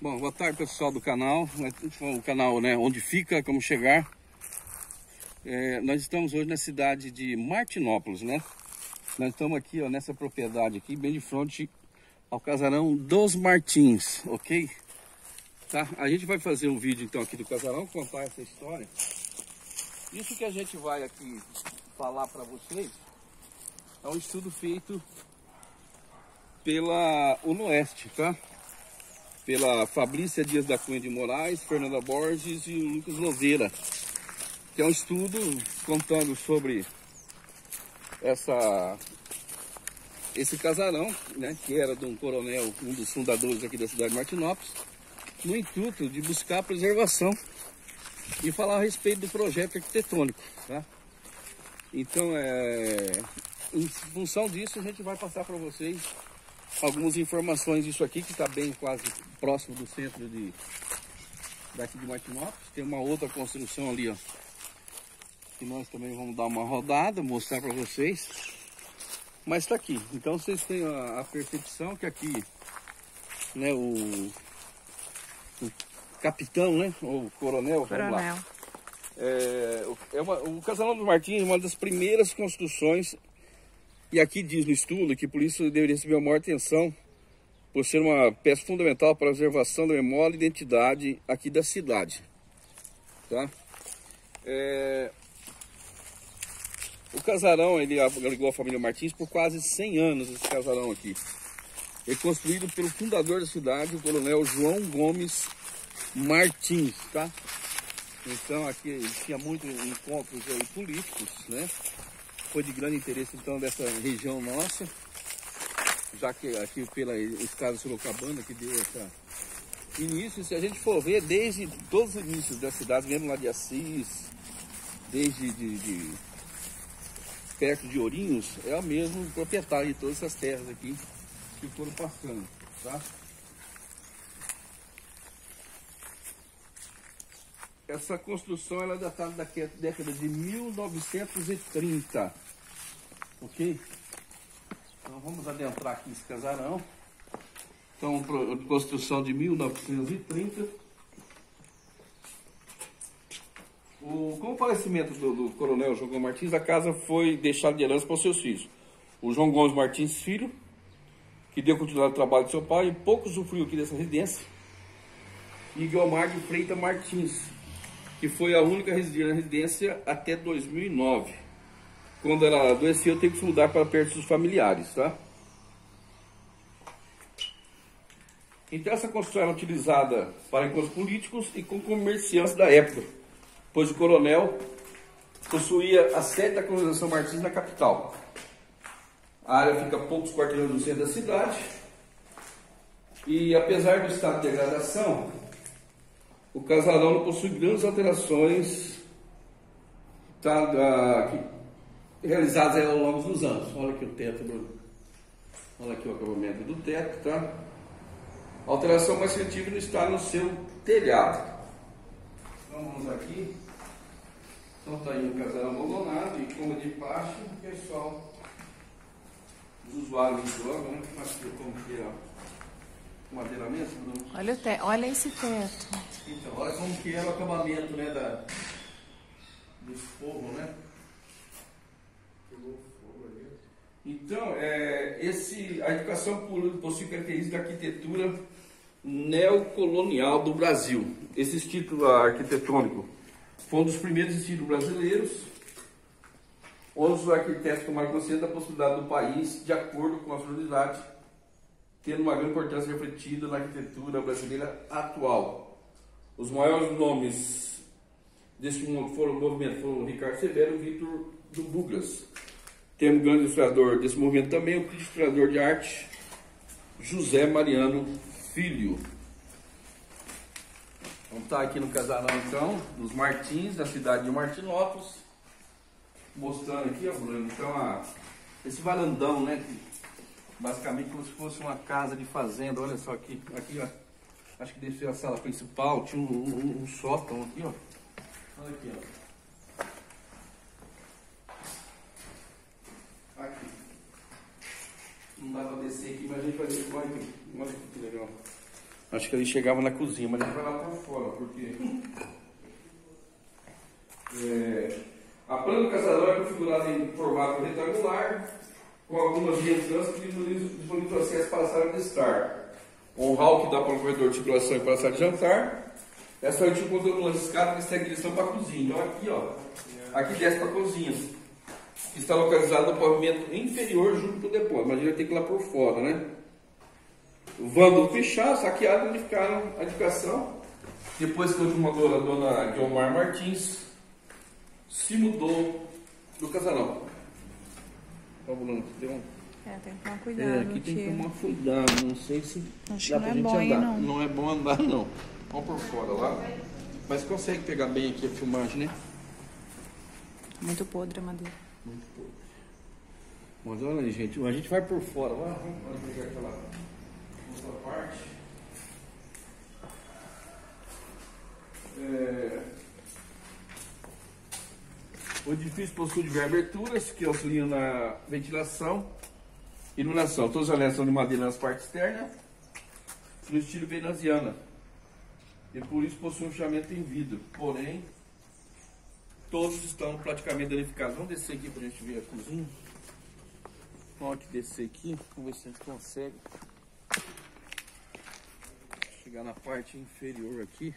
Bom, boa tarde pessoal do canal, o canal né, onde fica, como chegar. É, nós estamos hoje na cidade de Martinópolis, né? Nós estamos aqui ó, nessa propriedade aqui, bem de frente ao casarão dos Martins, ok? Tá? A gente vai fazer um vídeo então aqui do casarão, contar essa história. Isso que a gente vai aqui falar para vocês é um estudo feito pela UNOeste, tá? Pela Fabrícia Dias da Cunha de Moraes, Fernanda Borges e o Lucas Louveira. Que é um estudo contando sobre essa, esse casarão, né? Que era de um coronel, um dos fundadores aqui da cidade de Martinópolis, no intuito de buscar a preservação e falar a respeito do projeto arquitetônico, tá? Então, é, em função disso, a gente vai passar para vocês algumas informações disso aqui, que está bem quase próximo do centro de, daqui de Martinópolis. Tem uma outra construção ali, ó, que nós também vamos dar uma rodada, mostrar para vocês. Mas está aqui. Então vocês têm a, a, percepção que aqui, né, o, o capitão, né, ou coronel, coronel. vamos lá. É, é uma, o Casarão dos Martins é uma das primeiras construções e aqui diz no estudo que por isso deveria receber a maior atenção por ser uma peça fundamental para a preservação da memória e identidade aqui da cidade. Tá? É... O casarão, ele agregou a família Martins por quase 100 anos, esse casarão aqui. É construído pelo fundador da cidade, o coronel João Gomes Martins, tá? Então aqui tinha muitos encontros aí, políticos, né? Foi de grande interesse então dessa região nossa, já que aqui pela escada Sorocabana que deu essa início, se a gente for ver desde todos os inícios da cidade, mesmo lá de Assis, desde de, de perto de Ourinhos, é o mesmo proprietário de todas essas terras aqui que foram passando, tá? Essa construção ela é datada da década de 1930. Ok? Então vamos adentrar aqui esse casarão. Então, construção de 1930. O, com o falecimento do, do, coronel João Gomes Martins, a casa foi deixada de herança para os seus filhos. O João Gomes Martins Filho, que deu continuidade ao trabalho de seu pai, e pouco usufruiu aqui dessa residência. E Guilmar de Freitas Martins, que foi a única residência residência até 2009. Quando ela adoeceu, teve que se mudar para perto dos familiares, tá? Então essa construção era utilizada para encontros políticos e com comerciantes da época, pois o coronel possuía a sede da colonização Martins na capital. A área fica a poucos quarteirões do centro da cidade e apesar do estado de degradação, o casarão não possui grandes alterações tá, da, que, realizadas ao longo dos anos. Olha aqui o teto do, olha aqui o acabamento do teto, tá? A alteração mais não está no seu telhado. Então vamos aqui. Então está aí o casarão abandonado e como de baixo, o pessoal, os usuários de droga, né? Como que é, madeira mesmo? Não? Olha, o te... olha esse teto. Então, olha como que é o acabamento né, da, dos forros, né? Então, é, esse, a educação possui características da arquitetura neocolonial do Brasil. Esse título arquitetônico foi um dos primeiros estilos brasileiros, onde os arquitetos tomaram consciência da possibilidade do país, de acordo com a sociedade, tendo uma grande importância refletida na arquitetura brasileira atual. Os maiores nomes desse movimento foram Ricardo Severo e Vitor do Douglas. Temos um grande ilustrador desse movimento também, o ilustrador de arte José Mariano Filho. Vamos estar aqui no casarão então, dos Martins, da cidade de Martinópolis. Mostrando aqui, ó, Bruno, então a, esse varandão, né? Basicamente como se fosse uma casa de fazenda, olha só aqui, aqui ó acho que desceu a sala principal, tinha um, um, um sótão aqui, ó. Olha aqui, ó. Aqui. Não dá pra descer aqui, mas a gente vai descer. Olha aqui, olha que legal. Acho que ele chegava na cozinha, mas ele vai lá por fora, porque. É, a planta do casarão é configurada em formato retangular, com algumas reentrâncias que disponibilizam acesso para a sala de estar. Um hall que dá para o corredor de circulação e para a sala de jantar. É a gente uma escada que segue direção para a cozinha. Então aqui, ó, aqui desce para a cozinha. Que está localizado no pavimento inferior junto com o depósito. Imagina ter que ir lá por fora, né? Vândalo fechado, saqueado, unificaram a edificação. Depois que a última dona, dona Guilmar Martins se mudou do casarão. Ó, Bruno, deu um. É, tem que tomar cuidado. É, aqui tem que tomar cuidado, não sei se Acho dá pra não é gente bom andar. não. é bom andar, não. Vamos por fora lá. Mas consegue pegar bem aqui a filmagem, né? Muito podre a madeira. Muito pouco. Mas olha aí, gente, a gente vai por fora lá, vamos pegar aquela outra parte. É, O edifício possui diversas aberturas que auxiliam na ventilação e iluminação. Todas as janelas são de madeira nas partes externas, no estilo veneziana. E por isso possui um fechamento em vidro. Porém, todos estão praticamente danificados. Vamos descer aqui para a gente ver a cozinha. Pode descer aqui, vamos ver se a gente consegue chegar na parte inferior aqui.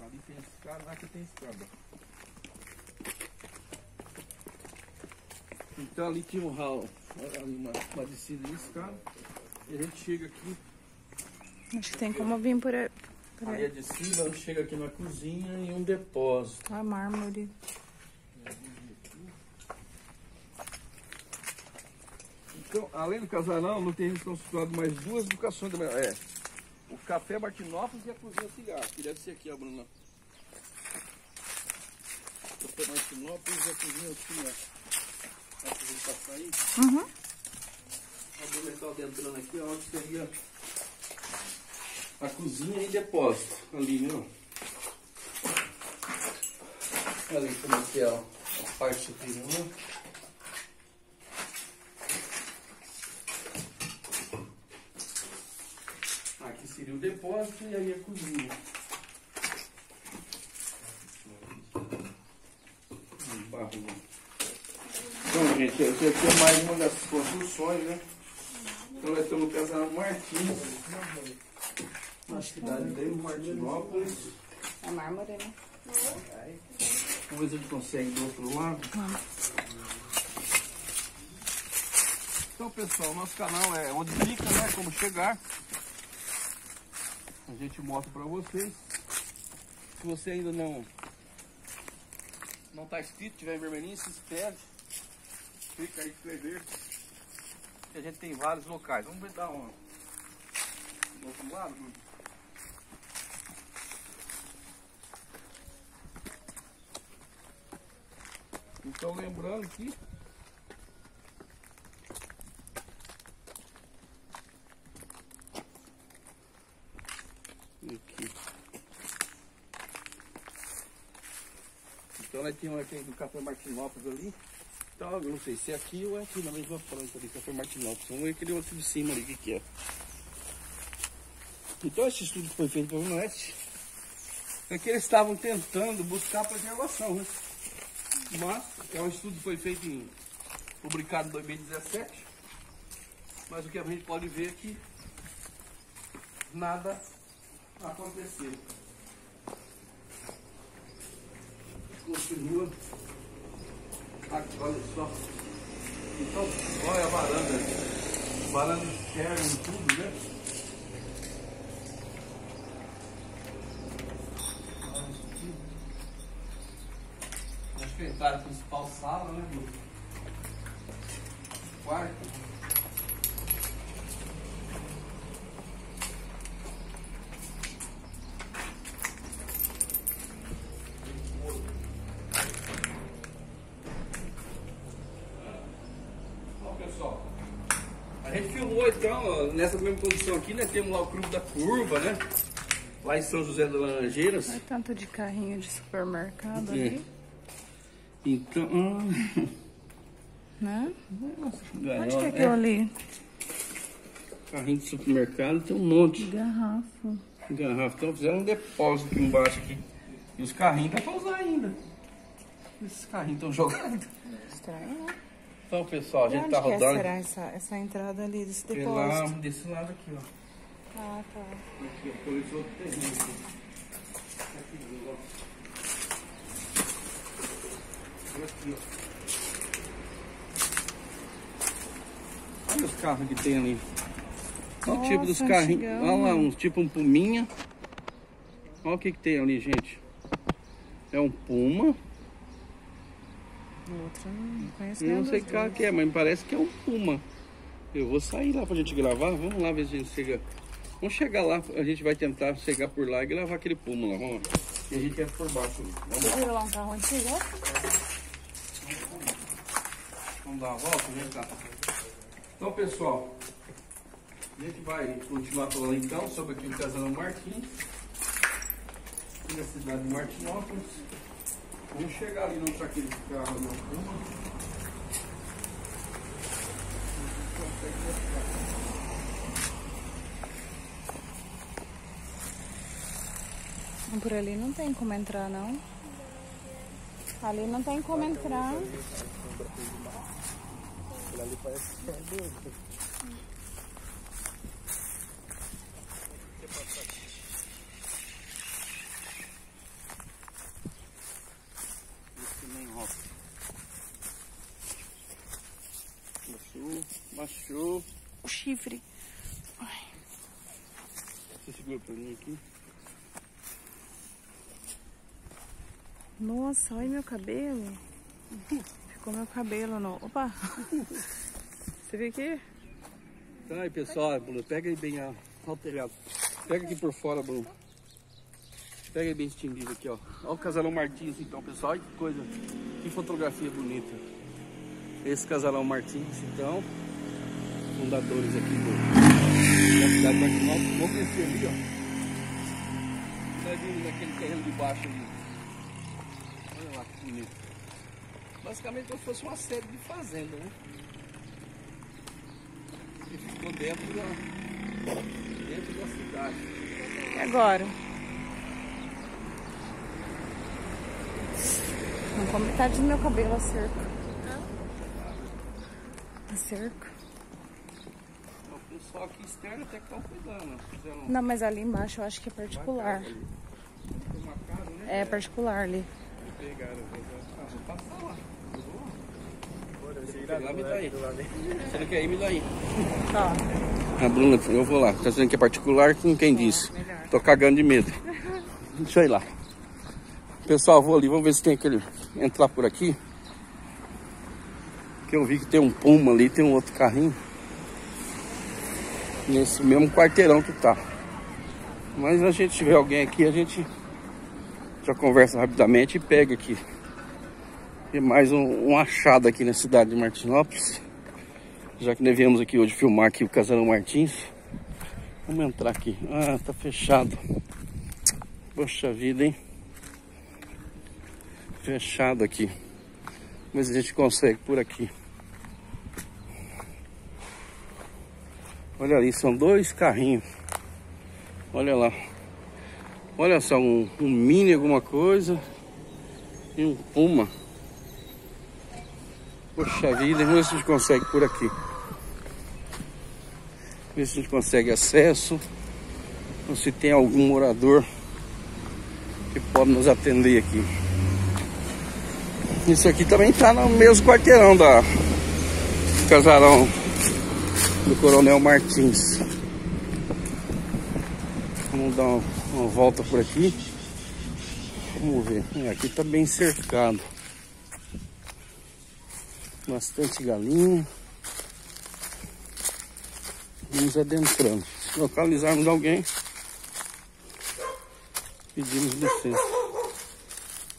Ali tem escada, aqui tem escada. Então ali tinha um hall, ali uma, uma descida de escada. E a gente chega aqui, Acho que tem como vir por aí. Por aí a aí. descida, chega aqui na cozinha e um depósito. Ah, mármore. Então, além do casarão, no terreno estão situadas mais duas educações. É, o café Martinópolis e a cozinha cigarro, que deve ser aqui, ó, Bruna. O café Martinópolis e a cozinha cigarro. Antes de gente passar aí, Uhum. a Bruna está adentrando aqui, ó, onde seria a cozinha e depósito. Ali, ó. Ali como que é, ó, a parte superior. Aqui seria o depósito e aí a cozinha. Hum, barulho. Então, gente, essa aqui é mais uma das construções, né? Então, nós estamos Casal Martins, na cidade de Martinópolis. É mármore, né? Vamos ver se a gente consegue do outro lado. Então, pessoal, nosso canal é onde fica, né? Como chegar. A gente mostra pra vocês. Se você ainda não não tá inscrito, tiver vermelhinho, se inscreve. Clica aí em inscrever. Que a gente tem vários locais. Vamos ver da onde. Do outro lado? Então lembrando que aqui. Então nós temos aqui do Café Martinópolis ali. Então eu não sei se é aqui ou é aqui na mesma frente ali, Café Martinópolis. Vamos ver aquele outro de cima ali, o que, que é. Então esse estudo que foi feito pelo Noeste é que eles estavam tentando buscar preservação, né? Mas é um estudo que foi feito em publicado em 2017. Mas o que a gente pode ver é que nada aconteceu. Continua. Aqui, olha só. Então, olha a varanda. Varanda enxerga em tudo, né? Acho que a principal sala, né? Quarto. Ó, pessoal. A então, ó, nessa mesma posição aqui, né? Temos lá o clube da curva, né? Lá em São José das Laranjeiras. Olha tanto de carrinho de supermercado É. ali, Então. hum, né? ganhou, Onde que é aquilo ali? Carrinho de supermercado tem um monte Garrafa. garrafa. Então fizeram um depósito aqui embaixo aqui. E os carrinhos dá pra usar ainda. Esses carrinhos estão jogados. Estranho, né? Então, pessoal, a gente onde tá é, rodando. será essa, essa entrada ali desse Pela, depósito? desse lado aqui, ó. Ah, tá. Aqui, ó, por esse outro terreno aqui. Aqui, ó. Aqui, ó. Olha os carros que tem ali. Olha o tipo dos carrinhos. Olha lá, uns tipo um Puminha. Olha o que, que tem ali, gente. É um Puma. O outro não Eu nenhum não sei dos que carro dois. que é, mas me parece que é um Puma. Eu vou sair lá pra gente gravar. Vamos lá ver se a gente chega. Vamos chegar lá, a gente vai tentar chegar por lá e gravar aquele Puma lá. Vamos lá. E a gente entra por baixo. Vamos lá. Você lá um carro antigo? ó? Vamos dar uma volta, né, tá? Então, pessoal, a gente vai continuar falando então sobre aqui o Casal Martins, aqui na cidade de Martinópolis. Vamos chegar ali no aquele carro ali, ó. Por ali não tem como entrar, não. Ali não tem como entrar. Esse Nossa, olha meu cabelo. Ficou meu cabelo no. Opa! Você viu aqui? Então aí, pessoal, Bruno, pega aí bem a, telhado. Pega aqui por fora, Bruno. Pega aí bem estendido aqui, ó. Olha o casalão Martins, então, pessoal. Olha que coisa, que fotografia bonita. Esse casalão Martins, então, fundadores aqui do, da cidade de. Vamos descer ali, ó. Vai vindo naquele terreno de baixo ali. Bonito. Basicamente como se fosse uma série de fazenda, né? que ficou dentro da, dentro da cidade. E agora? Não come metade do meu cabelo a cerca. A cerca? O pessoal aqui externo até que estão cuidando. Fizeram Não, mas ali embaixo eu acho que é particular. né? É particular ali. Pegaram. Ah, vou passar lá. Eu vou lá. Você quer ir lá, me dá aí. Você não quer ir, me dá aí. Ó. A Bruna, eu vou lá. Tá dizendo que é particular, com quem disse? melhor. Tô cagando de medo. Deixa eu ir lá. Pessoal, vou ali, vamos ver se tem aquele. Entrar por aqui. Que eu vi que tem um Puma ali, tem um outro carrinho. Nesse mesmo quarteirão que tá. Mas a gente tiver alguém aqui, a gente já conversa rapidamente e pega aqui. E mais um, um achado aqui na cidade de Martinópolis. Já que nós viemos aqui hoje filmar aqui o Casarão Martins. Vamos entrar aqui. Ah, tá fechado. Poxa vida, hein? Fechado aqui. Mas a gente consegue por aqui. Olha ali, são dois carrinhos. Olha lá. Olha só, um, um Mini alguma coisa. E um Puma. Poxa vida, vamos ver se a gente consegue por aqui. Ver se a gente consegue acesso. Ou se tem algum morador que pode nos atender aqui. Isso aqui também tá no mesmo quarteirão da casarão do Coronel Martins. Vamos dar uma, uma volta por aqui. Vamos ver. É, aqui tá bem cercado. Bastante galinha. Vamos adentrando. Se localizarmos alguém, pedimos licença.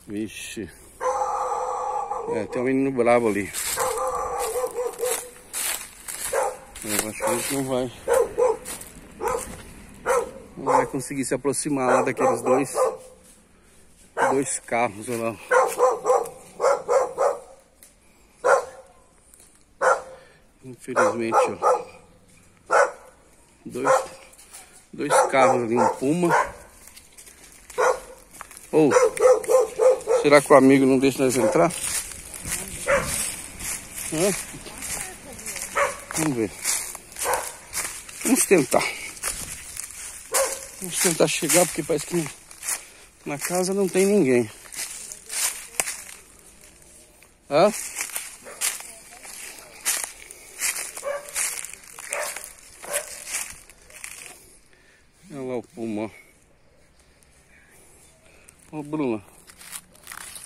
Vixe. É, tem um menino bravo ali. Eu acho que a gente não vai. Conseguir se aproximar lá daqueles dois. Dois carros lá. Infelizmente, ó. Dois, dois carros ali, um Puma. Ou, oh, será que o amigo não deixa nós entrar? É. Vamos ver. Vamos tentar. Vamos tentar chegar, porque parece que na casa não tem ninguém. Hã? Olha lá o pulmão. Ô Bruna.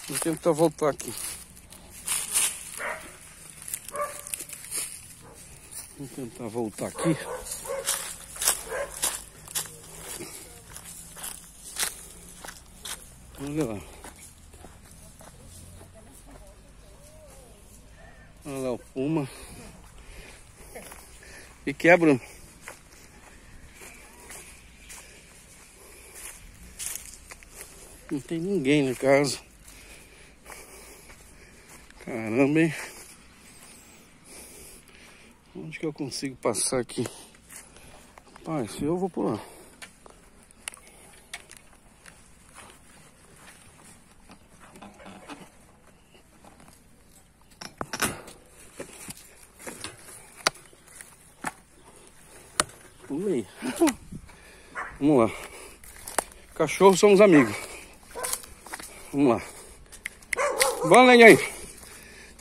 Vou tentar voltar aqui. Vou tentar voltar aqui. Olha lá. Olha lá o puma. E quebra. Não tem ninguém na casa. Caramba, hein? Onde que eu consigo passar aqui? Pai, se eu vou por lá. Pulei. Vamos lá. Cachorros somos amigos. Vamos lá. Vamos, neguinho.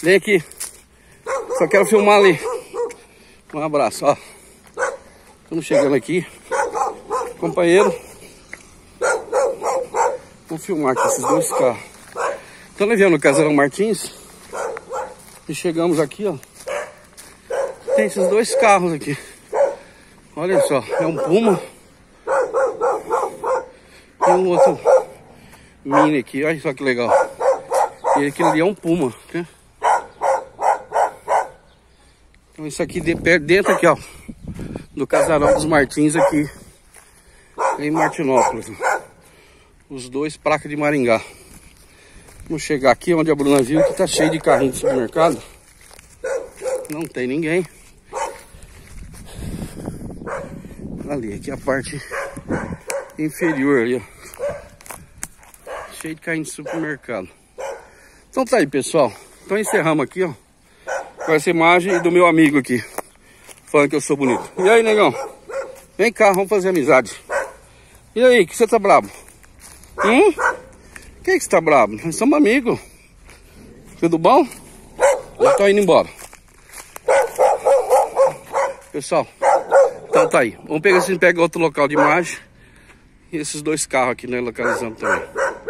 Vem aqui. Só quero filmar ali. Um abraço, ó. Estamos chegando aqui. Companheiro. Vou filmar aqui esses dois carros. Estamos levando o Casarão Martins. E chegamos aqui, ó. Tem esses dois carros aqui. Olha só, é um Puma. E um outro Mini aqui, olha só que legal. E aquele ali é um Puma, né? Então isso aqui de dentro aqui, ó. Do casarão dos Martins aqui. Em Martinópolis. Os dois placas de Maringá. Vamos chegar aqui onde a Bruna viu que tá cheio de carrinho de supermercado. Não tem ninguém. Ali, aqui a parte inferior ali, ó. Cheio de carrinho de supermercado. Então tá aí, pessoal. Então encerramos aqui, ó. Com essa imagem do meu amigo aqui. Falando que eu sou bonito. E aí, negão? Vem cá, vamos fazer amizade. E aí, que você tá brabo? Hum? Que que você tá brabo? Nós somos amigos. Tudo bom? Eu tô indo embora. Pessoal, então tá aí. Vamos pegar assim, pega outro local de imagem. E esses dois carros aqui, né, localizando também.